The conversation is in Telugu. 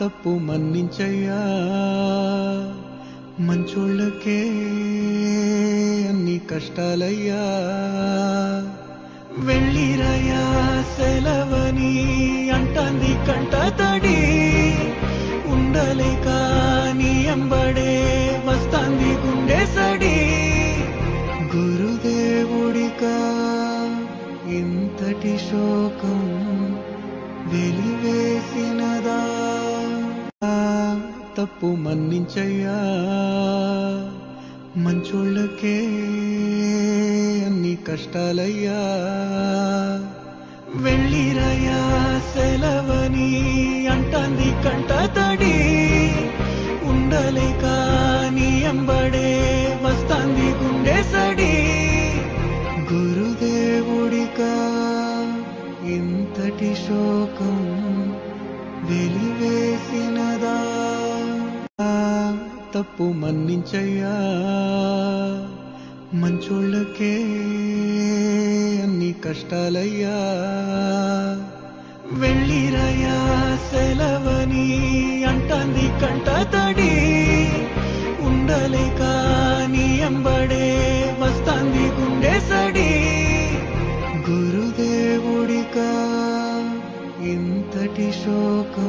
తప్పు మన్నించయ్యా. మంచోళ్ళకే అన్ని కష్టాలయ్యా. వెళ్ళిరయ్యా సెలవని అంటాంది కంట తడి. ఉండలేక నీ ఎంబడే వస్తాంది గుండె సడి. గురుదేవుడిక ఇంతటి శోకం వెలి తప్పు మన్నించయ్యా. మంచోళ్ళకే అన్ని కష్టాలయ్యా. వెళ్ళిరయ్యా సెలవని అంటాంది కంట తడి. ఉండలేక నీ ఎంబడే వస్తాంది గుండె సడి. గురుదేవుడిక ఇంతటి శోకం తప్పు మన్నించయ్యా. మంచోళ్ళకే అన్ని కష్టాలయ్యా. వెళ్ళిరయ్యా సెలవని అంటాంది కంట తడి. ఉండలేక నీ ఎంబడే వస్తాంది గుండె సడి. గురుదేవుడిక ఇంతటి శోకం